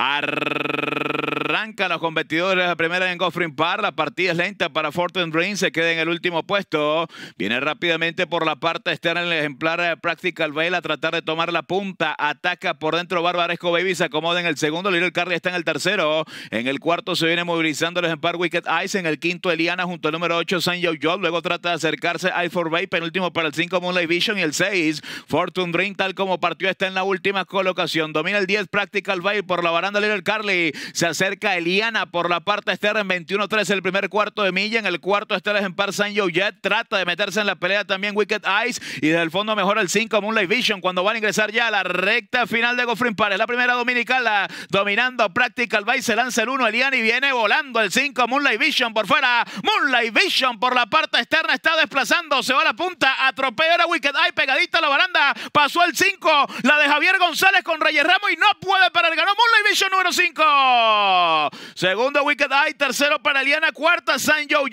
Arr. Arrancan los competidores de la primera en Goffrin Par. La partida es lenta para Fortune Dream. Se queda en el último puesto. Viene rápidamente por la parte externa el ejemplar de Practical Veil a tratar de tomar la punta. Ataca por dentro Barbaresco Baby. Se acomoda en el segundo. Little Carly está en el tercero. En el cuarto se viene movilizando el ejemplar Wicked Eyes. En el quinto Eliana junto al número 8 San Yo Yo. Luego trata de acercarse I for Bay. Penúltimo para el 5 Moonlight Vision. Y el 6 Fortune Dream tal como partió está en la última colocación. Domina el 10 Practical Veil por la baranda Little Carly. Se acerca Eliana por la parte externa en 21-3 el primer cuarto de milla. En el cuarto está el ejemplar San Jet. Trata de meterse en la pelea también Wicked Eyes. Y desde el fondo mejora el 5 Moonlight Vision cuando van a ingresar ya a la recta final de Gofrin Par. Es la primera dominical dominando Practical Vice. Se lanza el 1 Eliana y viene volando el 5 Moonlight Vision por fuera. Moonlight Vision por la parte externa está desplazando. Se va a la punta. Atropella a Wicked Eye pegadita a la baranda. Pasó el 5. La de Javier González con Reyes Ramos y no puede parar. Ganó Moonlight Número 5. Segundo Wicked Eye, tercero para Eliana, cuarta San Joe.